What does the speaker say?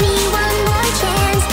me one more chance.